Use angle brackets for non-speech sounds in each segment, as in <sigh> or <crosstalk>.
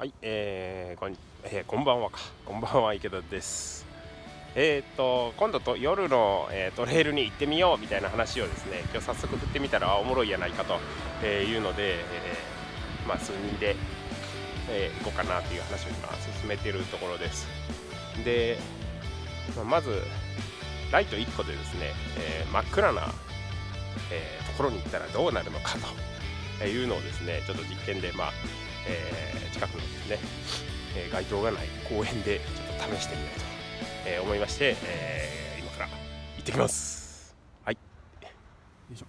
はい、えーこんえー、こんばんはか。こんばんは、池田です。えー、っと、今度と夜の、えー、トレイルに行ってみようみたいな話をですね、今日早速振ってみたらおもろいやないかと、えいうので、えー、まあ、数人で、え行こうかなという話を今進めてるところです。で、まあ、まず、ライト1個でですね、え真っ暗な、えところに行ったらどうなるのかというのをですね、ちょっと実験で、まあ、えー、近くのですね、えー、街灯がない公園でちょっと試してみようと、えー、思いまして、え今から行ってきます。はい。よいしょ。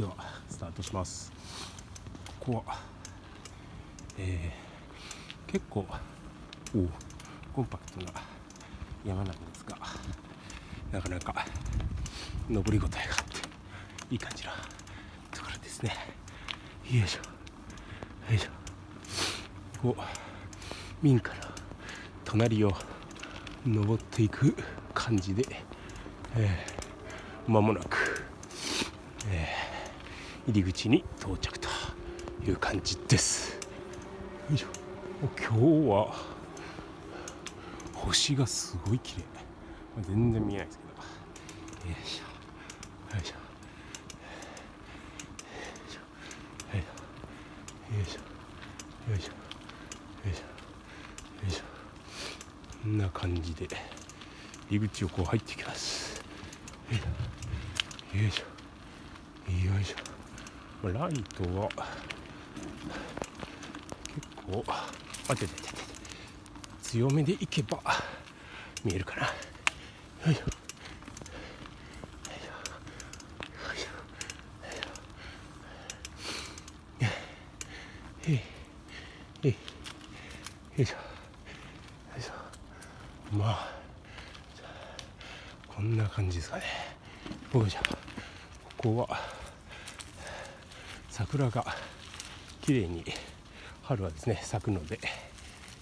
ではスタートします。ここは、え結構おコンパクトな山なんですがなかなか登りごたえがあっていい感じなところですね。よいしょ。よいしょ。こう民家の隣を登っていく感じで、えー、間もなく、えー、入り口に到着という感じです。よいしょ。今日は星がすごい綺麗。全然見えないですけど。よいしょ。よいしょ。よいしょ。よいしょ。よいしょよいしょよいしょこんな感じで入り口をこう入っていきます。よいしょ。よいしょ。ライトは結構あてててて強めでいけば見えるかな。よいしょ。よいしょ。よいしょ。まあこんな感じですかね。ここは桜が綺麗に春はですね咲くので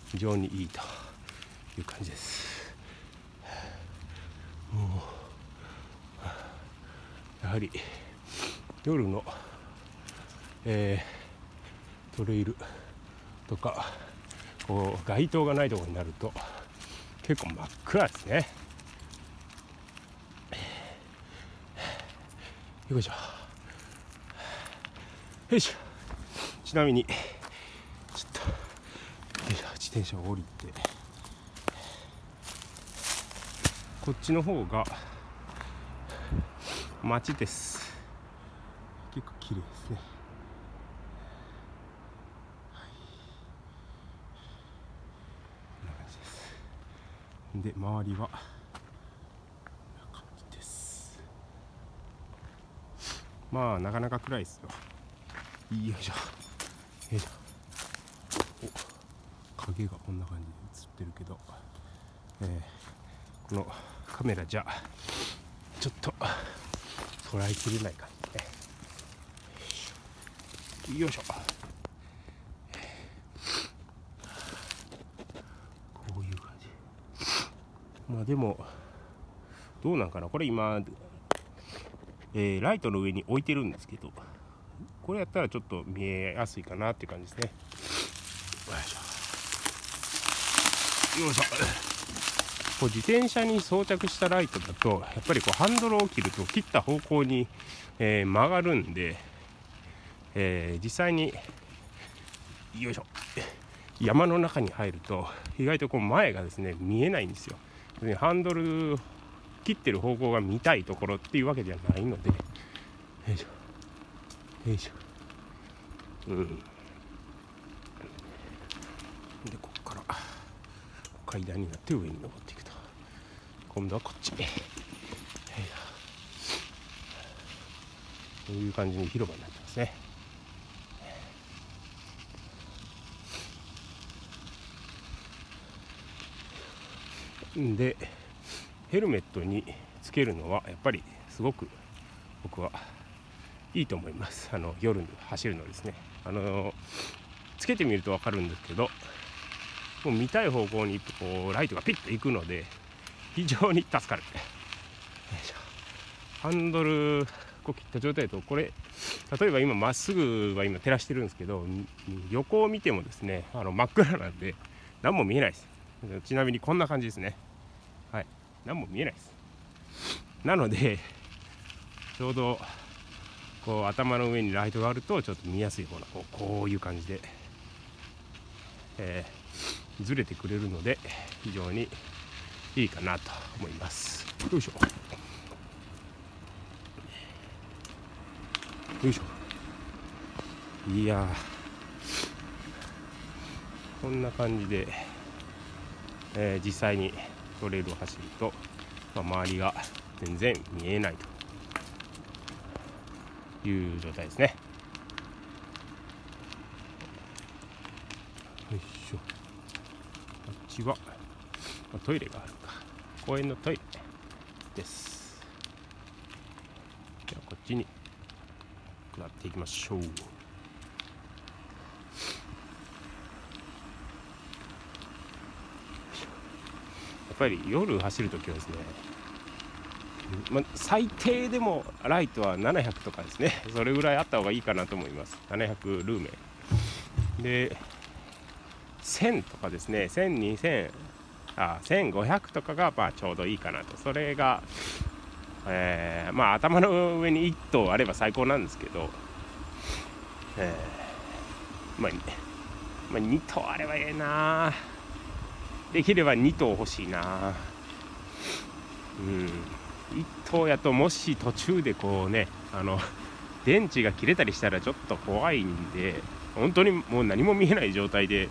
非常にいいという感じです。やはり夜の、えー、トレイルとかこう街灯がないところになると結構真っ暗ですね。よいしょ。よいしょ。ちなみにちょっと自転車を降りて。こっちの方が街です。結構綺麗ですね。で周りはこんな感じです。まあなかなか暗いですよ。よいしょ。よいしょ。お影がこんな感じで映ってるけど、えー、このカメラじゃちょっと捉えきれない感じねよいしょ。まあでもどうなんかな。これ今、えー、ライトの上に置いてるんですけどこれやったらちょっと見えやすいかなっていう感じですね。よいしょ。こう自転車に装着したライトだとやっぱりこうハンドルを切ると切った方向に、えー、曲がるんで、えー、実際によいしょ。山の中に入ると意外とこう前がですね見えないんですよ。ハンドル切ってる方向が見たいところっていうわけではないので。よいしょ。よいしょ。うん。でここから。階段になって上に登っていくと。今度はこっち。こういう感じに広場になってますね。でヘルメットにつけるのはやっぱりすごく僕はいいと思います。あの夜に走るのですね。あのつけてみると分かるんですけどもう見たい方向にこうライトがピッといくので非常に助かる。<laughs> ハンドルこ切った状態だとこれ例えば今まっすぐは今照らしてるんですけど横を見てもですねあの真っ暗なんで何も見えないです。ちなみにこんな感じですね。はい。何も見えないです。なのでちょうどこう頭の上にライトがあるとちょっと見やすい方なこうこういう感じで、えー、ずれてくれるので非常にいいかなと思います。よいしょ。よいしょ。いやこんな感じで、えー、実際にトレイルを走ると、まあ、周りが全然見えないという状態ですね。よいしょ。こっちは、まあ、トイレがあるか。公園のトイレです。ではこっちに下っていきましょう。ぱり夜走るときはですね、ま最低でもライトは700とかですね <laughs> それぐらいあった方がいいかなと思います。700ルーメン。で1000とかですね10002000あ1500とかがまあちょうどいいかなと。それがえー、まあ頭の上に1頭あれば最高なんですけど、えー、まあ、まあ、2頭あればええなできれば2頭欲しいな。うん。1頭やともし途中でこうねあの電池が切れたりしたらちょっと怖いんで本当にもう何も見えない状態で、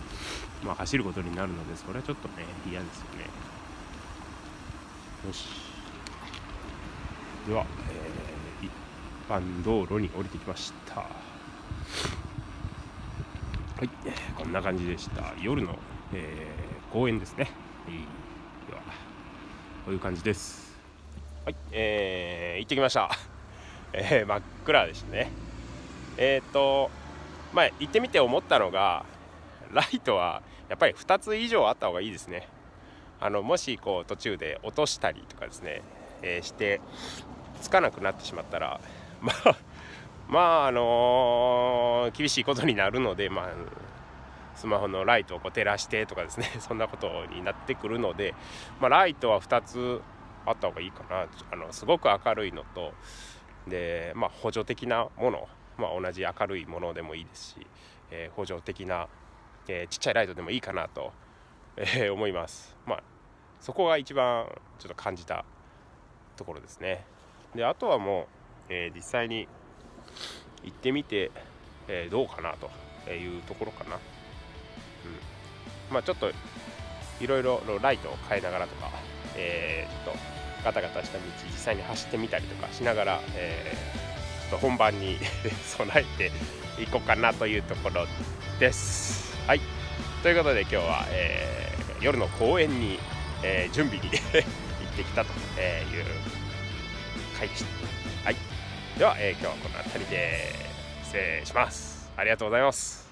まあ、走ることになるのでそれはちょっとね嫌ですよね。よし。では、えー、一般道路に降りてきました。はいこんな感じでした。夜の、えー、公園ですね、えー、ではこういう感じです。はいえー、行ってきました、<laughs> えー、真っ暗でしたね。えっ、ー、とまあ行ってみて思ったのがライトはやっぱり2つ以上あった方がいいですね。あのもしこう途中で落としたりとかですね、えー、してつかなくなってしまったら <laughs> まあまああのー、厳しいことになるのでまあスマホのライトをこう照らしてとかですね <laughs> そんなことになってくるので、まあ、ライトは2つあった方がいいかなあのすごく明るいのとで、まあ、補助的なもの、まあ、同じ明るいものでもいいですし、えー、補助的な、えー、ちっちゃいライトでもいいかなと、<laughs> えー、思います。まあ、そこが一番ちょっと感じたところですね。であとはもう、え、実際に行ってみて、え、どうかなというところかな、うんまあ、ちょっといろいろライトを変えながらとか、えー、ちょっとガタガタした道実際に走ってみたりとかしながら、えー、ちょっと本番に <laughs> 備えていこうかなというところです。はいということで今日は、えー、夜の公園に、えー、準備に <laughs> 行ってきたという回でした。はい、では、えー、今日はこの辺りで失礼します。ありがとうございます。